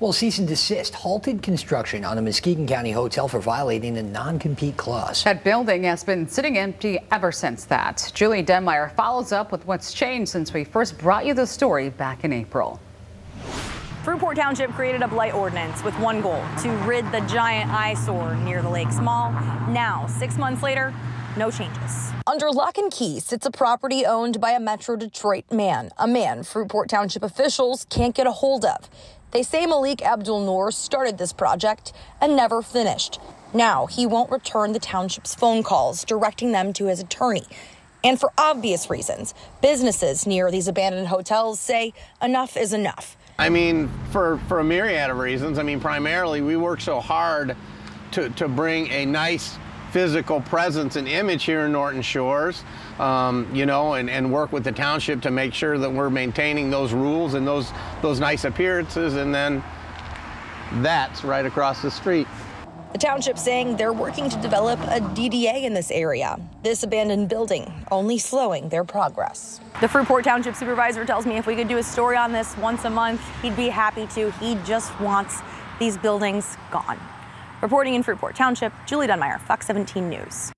Well, cease and desist halted construction on a Muskegon County hotel for violating a non-compete clause. That building has been sitting empty ever since that. Julie Dunmire follows up with what's changed since we first brought you the story back in April. Fruitport Township created a blight ordinance with one goal to rid the giant eyesore near the Lakes Mall. Now, six months later, no changes. Under lock and key sits a property owned by a Metro Detroit man, a man Fruitport Township officials can't get a hold of. They say Malik Abdul Noor started this project and never finished. Now he won't return the township's phone calls, directing them to his attorney. And for obvious reasons, businesses near these abandoned hotels say enough is enough. I mean, for, for a myriad of reasons. I mean, primarily, we work so hard to, to bring a nice physical presence and image here in Norton Shores, um, you know, and, and work with the township to make sure that we're maintaining those rules and those, those nice appearances. And then that's right across the street. The township saying they're working to develop a DDA in this area. This abandoned building only slowing their progress. The Fruitport Township supervisor tells me if we could do a story on this once a month, he'd be happy to. He just wants these buildings gone. Reporting in Fruitport Township, Julie Dunmire, Fox 17 News.